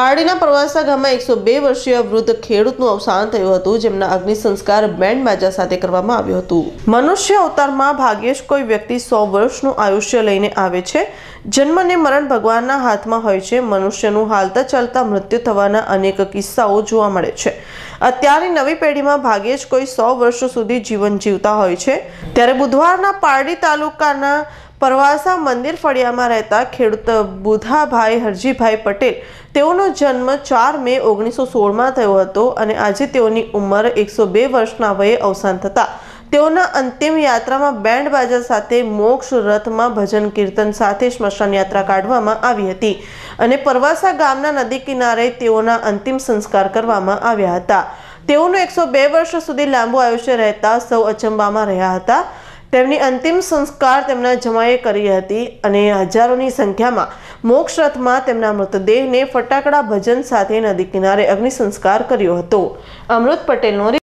પારડીના પ્રવાસા ગામમાં એકસો બે વર્ષીય વૃદ્ધ ખેડૂતનું અવસાન થયું હતું, જેમના અગ્નિ સંસ્કાર બેન્ડ બાજા સાથે કરવામાં આવ્યું હતું. મનુષ્ય અવતારમાં ભાગ્યે જ કોઈ વ્યક્તિ સો વર્ષનું આયુષ્ય લઈને આવે છે. જન્મ અને મરણ ભગવાનના હાથમાં હોય છે. મનુષ્યનું હાલતા ચાલતા મૃત્યુ થવાના અનેક કિસ્સાઓ જોવા મળે છે. અત્યારની નવી પેઢીમાં ભાગ્યે જ કોઈ સો વર્ષ સુધી જીવન જીવતા હોય છે. ત્યારે બુધવારના પારડી તાલુકાના પરવાસા મંદિર ફળિયામાં રહેતા ખેડૂત બુધાભાઈ હરજીભાઈ પટેલ તેઓનો જન્મ ચાર મે ઓગણીસો સોળમાં થયો હતો અને આજે તેઓની ઉંમર એકસો બે વર્ષના વયે અવસાન થતા. તેઓના અંતિમ યાત્રામાં બેન્ડ બાજા સાથે મોક્ષ રથમાં ભજન કીર્તન સાથે સ્મશાન યાત્રા કાઢવામાં આવી હતી અને પરવાસા ગામના નદી કિનારે તેઓના અંતિમ સંસ્કાર કરવામાં આવ્યા હતા. તેઓનું એકસો બે વર્ષ સુધી લાંબુ આયુષ્ય રહેતા સૌ અચંબામાં રહ્યા હતા. તેમની અંતિમ સંસ્કાર તેમના જમાએ કરી હતી અને હજારોની સંખ્યામાં મોક્ષ રથમાં તેમના મૃતદેહને ફટાકડા ભજન સાથે નદી કિનારે અગ્નિ સંસ્કાર કર્યો હતો. અમૃત પટેલનો